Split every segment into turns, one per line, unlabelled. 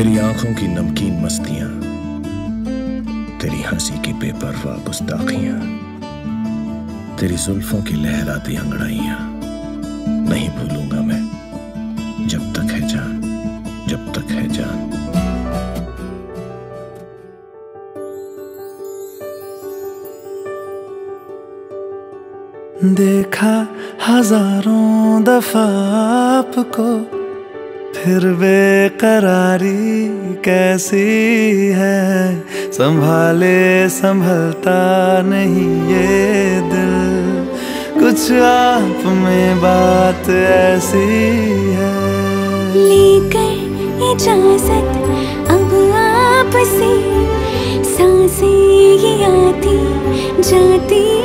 तेरी आँखों की नमकीन मस्तियाँ, तेरी हँसी की बेपरवाह गुस्ताखियाँ तेरी जुल्फों की लहराती अंगड़ाइयाँ, नहीं भूलूँगा मैं, जब तक है जान, जब तक है जान।
देखा हज़ारों दफ़ा आपको फिर बेकरारी कैसी है? संभाले, संभलता नहीं ये दिल। कुछ आप में बात ऐसी है।
लेकर इजाज़त अब आपसे, साँसें ये आती जाती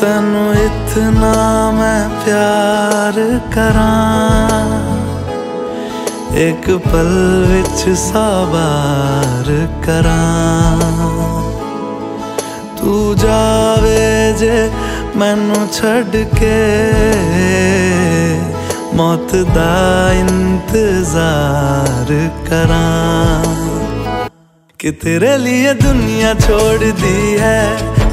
ਤੈਨੂੰ ਇਤਨਾ ਮੈਂ ਪਿਆਰ ਕਰਾਂ। ਇੱਕ ਪਲ ਵਿੱਚ ਸਵਾਰ ਕਰਾਂ। ਤੂੰ ਜਾਵੇ ਜੇ ਮੈਨੂੰ ਛੱਡ ਕੇ। ਮੌਤ ਦਾ ਇੰਤਜ਼ਾਰ ਕਰਾਂ। ਕਿ ਤੇਰੇ ਲਈ ਦੁਨੀਆ ਛੋੜਦੀ ਹੈ।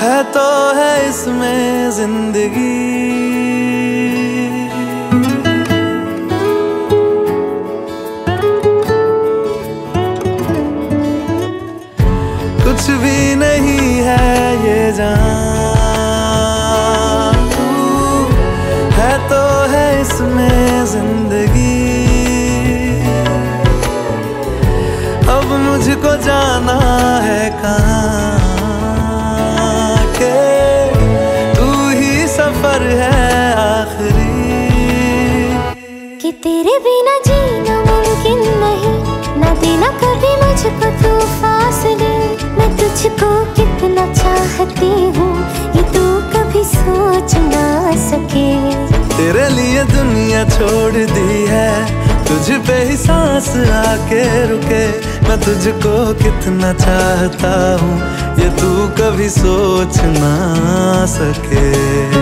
है तो है इसमें ज़िंदगी। कुछ भी नहीं है ये जान। है तो है इसमें ज़िंदगी। अब मुझको जाना है कहाँ?
कि तेरे बिना जीना मुमकिन नहीं। ना देना कभी मुझको तू फासले मैं तुझको कितना चाहती हूँ, ये तू कभी सोच ना सके।
तेरे लिए दुनिया छोड़ दी है, तुझ पे ही सांस आके रुके। मैं तुझको कितना चाहता हूँ, ये तू कभी सोच ना सके।